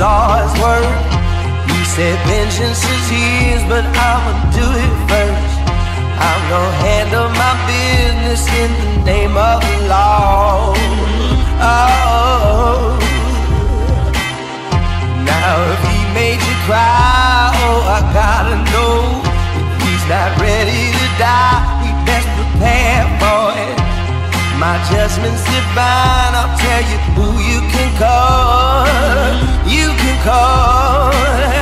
Lord's word. He said, Vengeance is his, but I'ma do it first. I'm gonna handle my business in the name of the law. Oh. Now, if he made you cry, oh, I gotta know. If he's not ready to die, we best prepare for. My judgment's divine, I'll tell you who you can call call.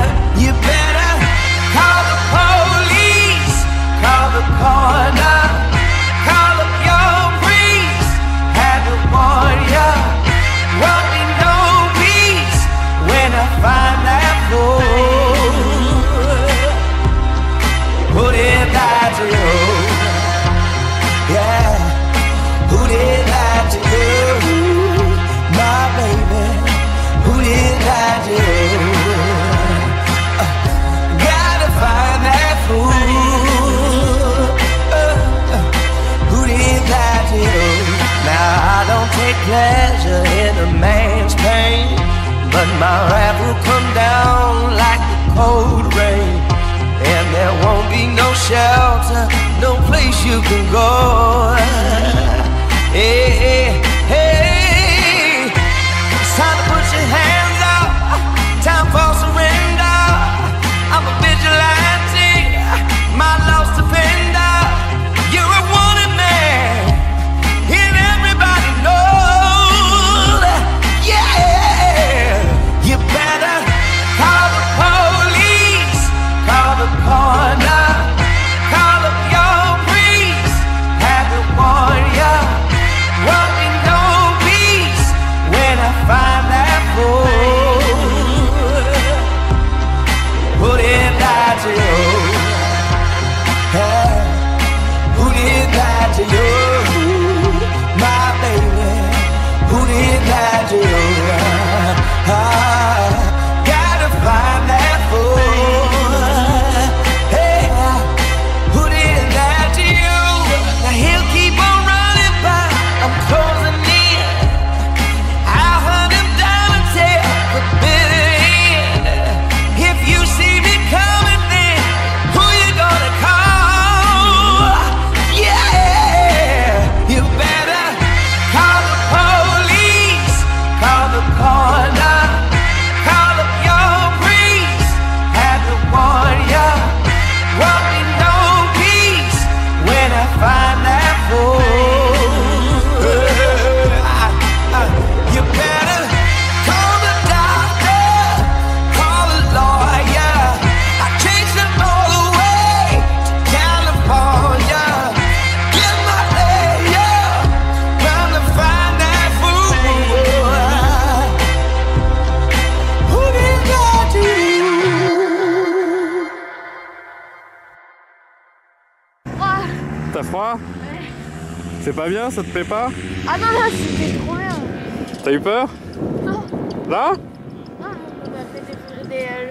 pleasure in a man's pain. But my wrath will come down like the cold rain. And there won't be no shelter, no place you can go. do t'as froid ouais. C'est pas bien, ça te plaît pas Ah non, non, c'était trop bien T'as eu peur Non Là Non, on a fait des, des, euh,